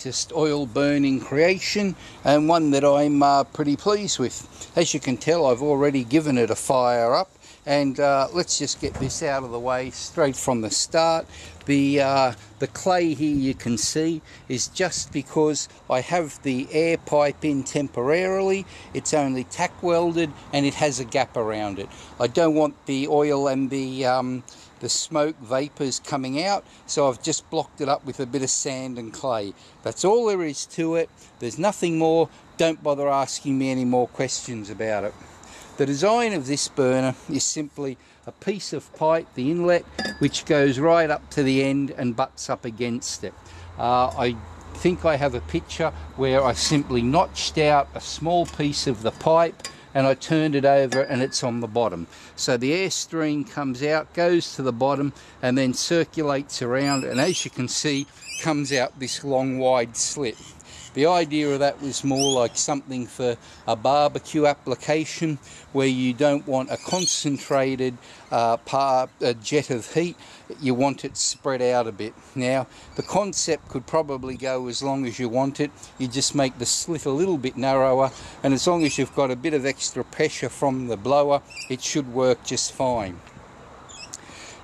latest oil burning creation and one that I'm uh, pretty pleased with. As you can tell I've already given it a fire up and uh, let's just get this out of the way straight from the start. The, uh, the clay here you can see is just because I have the air pipe in temporarily. It's only tack welded and it has a gap around it. I don't want the oil and the um, the smoke vapors coming out so I've just blocked it up with a bit of sand and clay. That's all there is to it. There's nothing more. Don't bother asking me any more questions about it. The design of this burner is simply a piece of pipe the inlet which goes right up to the end and butts up against it. Uh, I think I have a picture where I simply notched out a small piece of the pipe and I turned it over and it's on the bottom. So the air stream comes out, goes to the bottom and then circulates around and as you can see comes out this long wide slit. The idea of that was more like something for a barbecue application where you don't want a concentrated uh, par, a jet of heat, you want it spread out a bit. Now, the concept could probably go as long as you want it. You just make the slit a little bit narrower, and as long as you've got a bit of extra pressure from the blower, it should work just fine.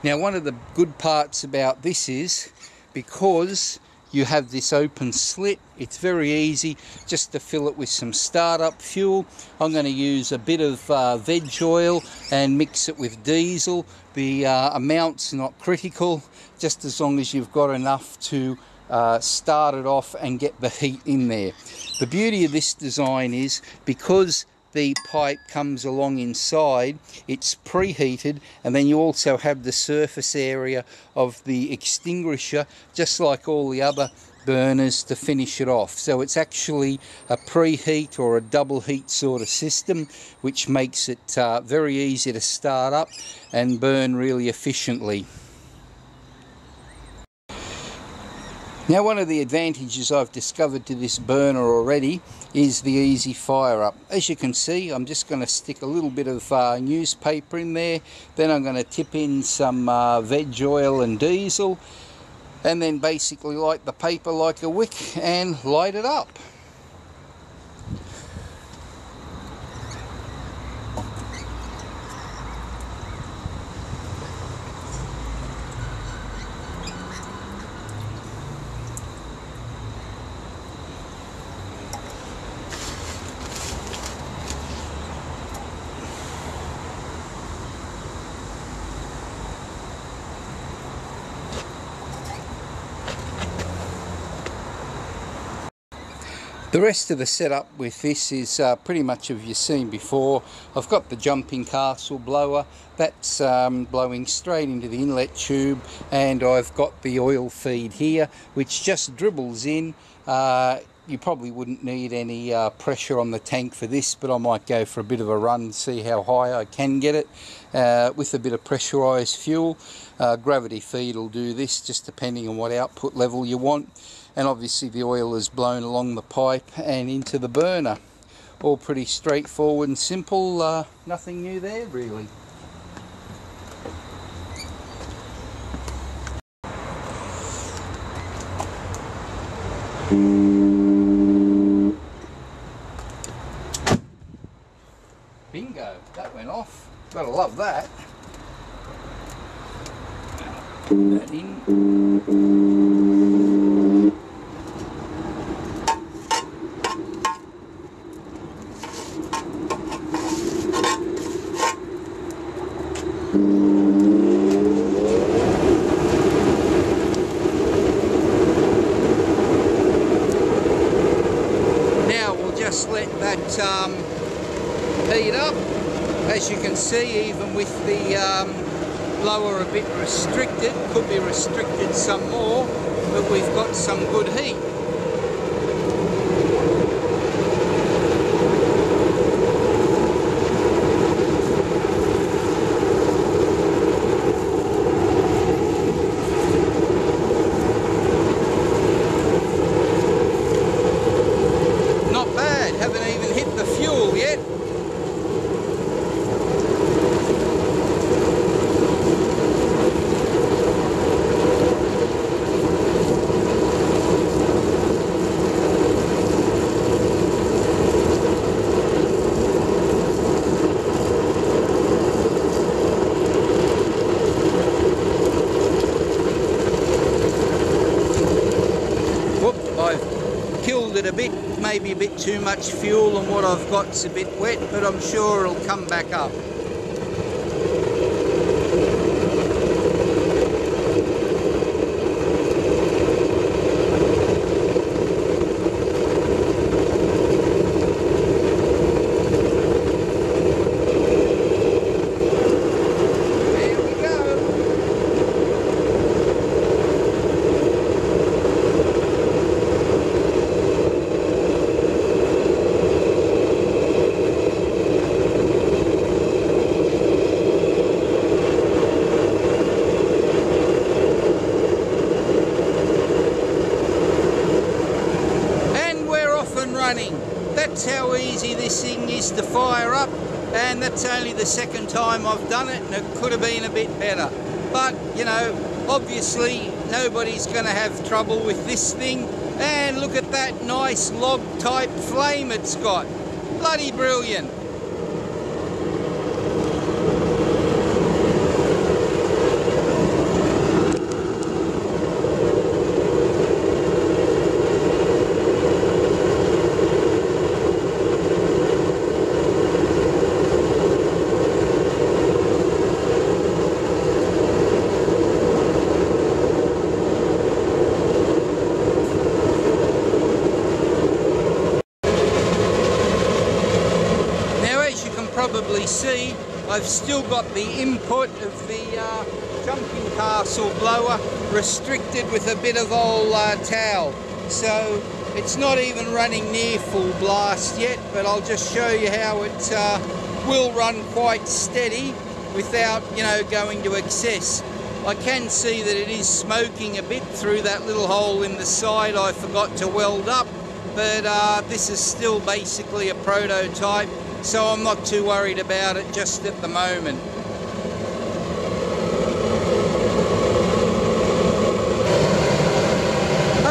Now, one of the good parts about this is because you have this open slit. It's very easy just to fill it with some startup fuel. I'm going to use a bit of uh, veg oil and mix it with diesel. The uh, amount's not critical just as long as you've got enough to uh, start it off and get the heat in there. The beauty of this design is because the pipe comes along inside it's preheated and then you also have the surface area of the extinguisher just like all the other burners to finish it off. So it's actually a preheat or a double heat sort of system which makes it uh, very easy to start up and burn really efficiently Now one of the advantages I've discovered to this burner already is the easy fire up. As you can see I'm just going to stick a little bit of uh, newspaper in there then I'm going to tip in some uh, veg oil and diesel and then basically light the paper like a wick and light it up. The rest of the setup with this is uh, pretty much as you've seen before. I've got the jumping castle blower, that's um, blowing straight into the inlet tube and I've got the oil feed here which just dribbles in. Uh, you probably wouldn't need any uh, pressure on the tank for this but I might go for a bit of a run see how high I can get it. Uh, with a bit of pressurized fuel. Uh, gravity feed will do this just depending on what output level you want. And obviously the oil is blown along the pipe and into the burner. All pretty straightforward and simple uh, nothing new there really. bingo that went off gotta love that. In bit, maybe a bit too much fuel and what I've got's a bit wet, but I'm sure it'll come back up. There we go. And we're off and running. That's how easy this thing is to fire up and that's only the second time I've done it and it could have been a bit better. But, you know, obviously nobody's going to have trouble with this thing. And look at that nice log type flame it's got. Bloody brilliant. Now, as you can probably see, I've still got the input of the uh, jumping castle blower restricted with a bit of old uh, towel. So it's not even running near full blast yet, but I'll just show you how it uh, will run quite steady without, you know, going to excess. I can see that it is smoking a bit through that little hole in the side I forgot to weld up, but uh, this is still basically a prototype, so I'm not too worried about it just at the moment.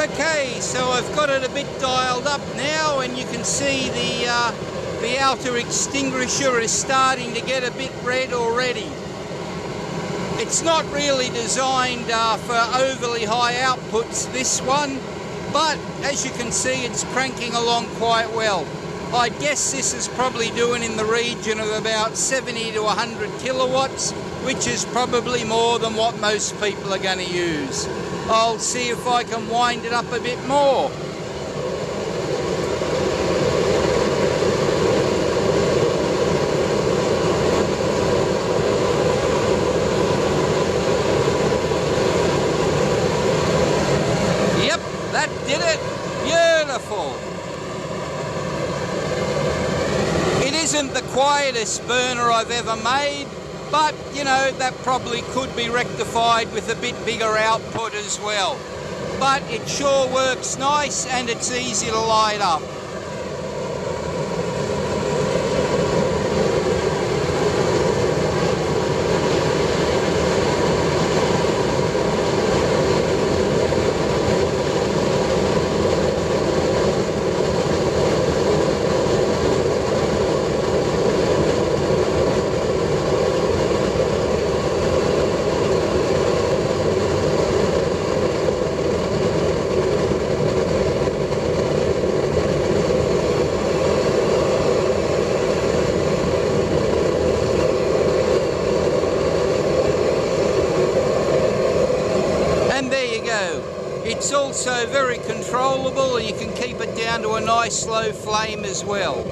Okay, so I've got it a bit dialed up now, and you can see the uh, the outer extinguisher is starting to get a bit red already. It's not really designed uh, for overly high outputs, this one, but as you can see, it's cranking along quite well. I guess this is probably doing in the region of about 70 to 100 kilowatts, which is probably more than what most people are going to use. I'll see if I can wind it up a bit more. Yep, that did it. Beautiful. It isn't quietest burner I've ever made, but you know, that probably could be rectified with a bit bigger output as well. But it sure works nice and it's easy to light up. And there you go. It's also very controllable. And you can keep it down to a nice slow flame as well.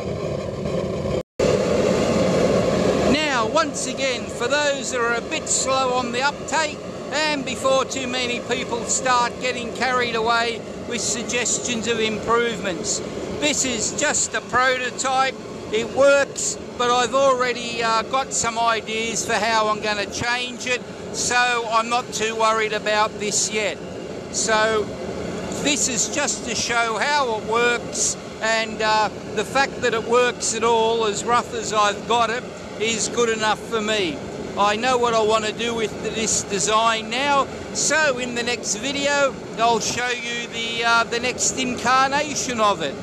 Now, once again, for those that are a bit slow on the uptake, and before too many people start getting carried away with suggestions of improvements, this is just a prototype. It works, but I've already uh, got some ideas for how I'm going to change it, so I'm not too worried about this yet. So this is just to show how it works and uh, the fact that it works at all, as rough as I've got it, is good enough for me. I know what I want to do with this design now, so in the next video I'll show you the, uh, the next incarnation of it.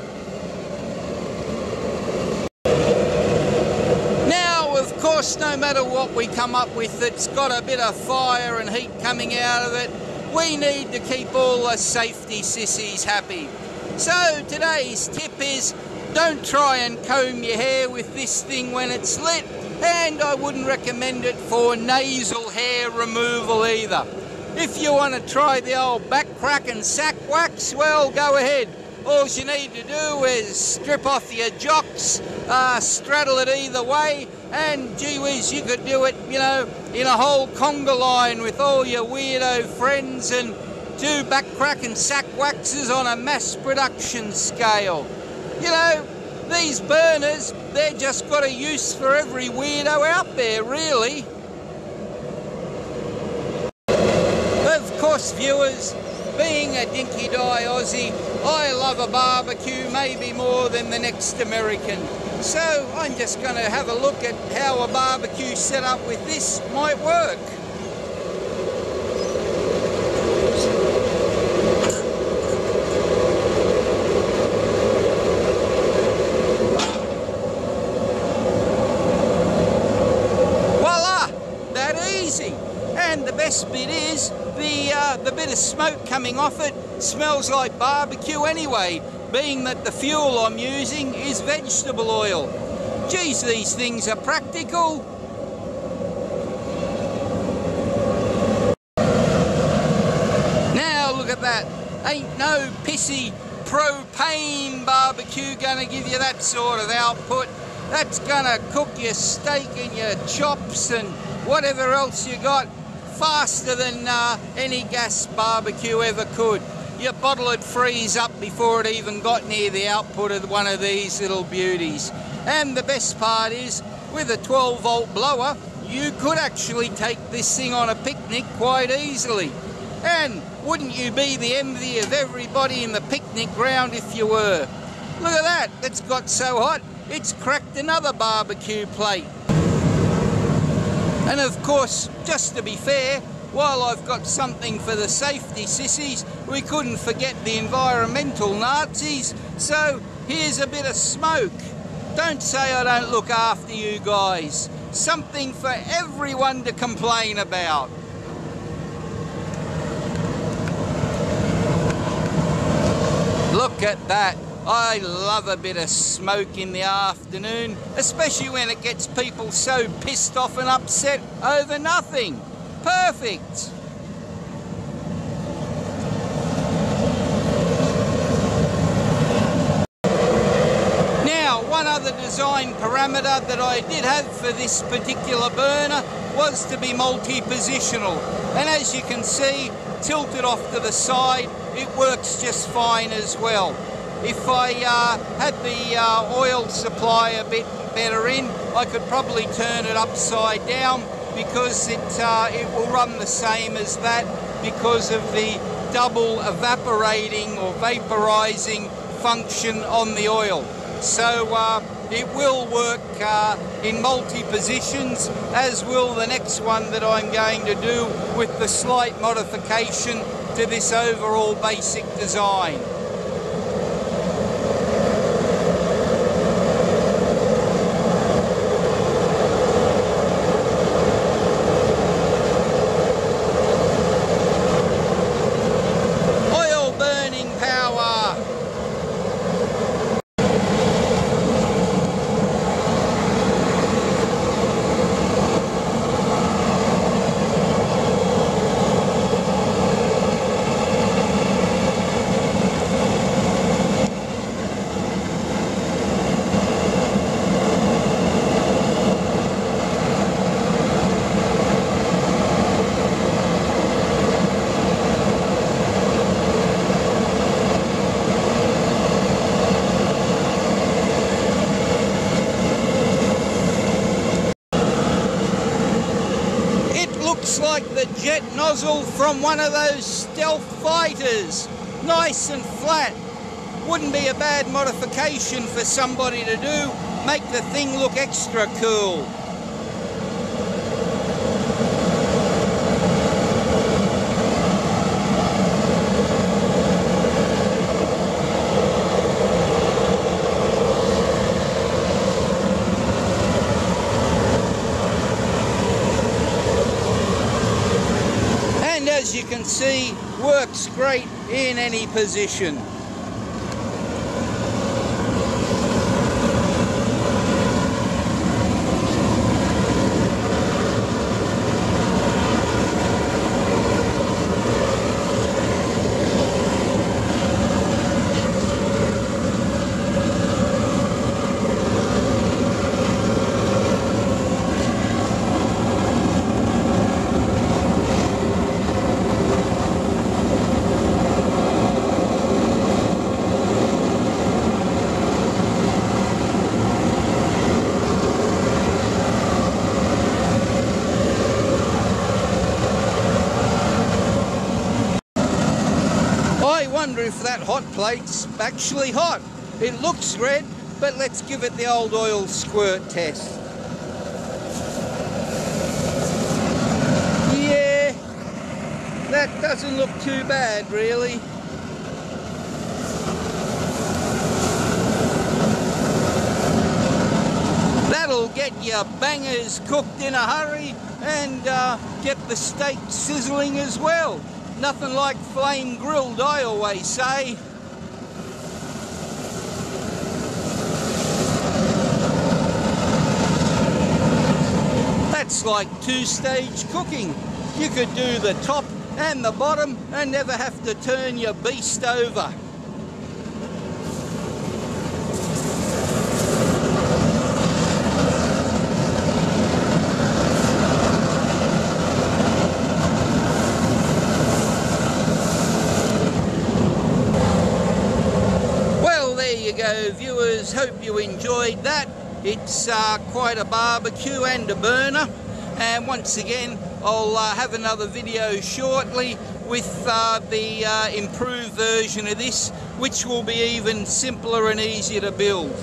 Now, of course, no matter what we come up with it's got a bit of fire and heat coming out of it, we need to keep all the safety sissies happy. So today's tip is don't try and comb your hair with this thing when it's lit and I wouldn't recommend it for nasal hair removal either. If you want to try the old back crack and sack wax, well go ahead. All you need to do is strip off your jocks, uh, straddle it either way, and gee whiz, you could do it, you know, in a whole conga line with all your weirdo friends and do back crack and sack waxes on a mass production scale. You know, these burners, they're just got a use for every weirdo out there, really. Of course, viewers, being a dinky die Aussie, I love a barbecue maybe more than the next American. So I'm just going to have a look at how a barbecue set up with this might work. Voila! That easy. And the best bit is the uh, the bit of smoke coming off it smells like barbecue anyway, being that the fuel I'm using is vegetable oil. Geez, these things are practical. Now look at that. Ain't no pissy propane barbecue gonna give you that sort of output. That's gonna cook your steak and your chops and whatever else you got faster than uh, any gas barbecue ever could. Your bottle would freeze up before it even got near the output of one of these little beauties. And the best part is, with a 12 volt blower, you could actually take this thing on a picnic quite easily. And wouldn't you be the envy of everybody in the picnic ground if you were? Look at that, it's got so hot, it's cracked another barbecue plate. And of course, just to be fair, while I've got something for the safety sissies, we couldn't forget the environmental Nazis. So here's a bit of smoke. Don't say I don't look after you guys. Something for everyone to complain about. Look at that. I love a bit of smoke in the afternoon, especially when it gets people so pissed off and upset over nothing. Perfect. Now, one other design parameter that I did have for this particular burner was to be multi-positional. And as you can see, tilted off to the side, it works just fine as well. If I uh, had the uh, oil supply a bit better in, I could probably turn it upside down because it, uh, it will run the same as that because of the double evaporating or vaporizing function on the oil. So uh, it will work uh, in multi positions as will the next one that I'm going to do with the slight modification to this overall basic design. Oil burning power. It looks like the jet nozzle from one of those stealth fighters. Nice and flat. Wouldn't be a bad modification for somebody to do. Make the thing look extra cool. And as you can see, works great in any position. if that hot plate's actually hot. It looks red, but let's give it the old oil squirt test. Yeah, that doesn't look too bad really. That'll get your bangers cooked in a hurry and uh, get the steak sizzling as well. Nothing like flame grilled, I always say. That's like two-stage cooking. You could do the top and the bottom and never have to turn your beast over. Well, there you go, viewers. Hope you enjoyed that. It's uh, quite a barbecue and a burner. And once again, I'll uh, have another video shortly with uh, the uh, improved version of this, which will be even simpler and easier to build.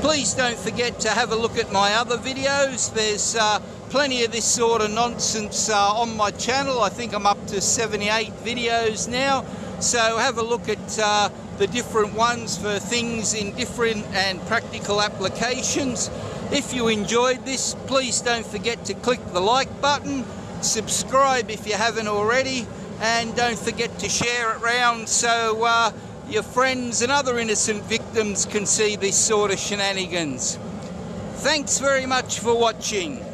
Please don't forget to have a look at my other videos. There's uh, plenty of this sort of nonsense uh, on my channel. I think I'm up to 78 videos now. So have a look at the different ones for things in different and practical applications. If you enjoyed this, please don't forget to click the like button, subscribe if you haven't already, and don't forget to share it round so uh, your friends and other innocent victims can see this sort of shenanigans. Thanks very much for watching.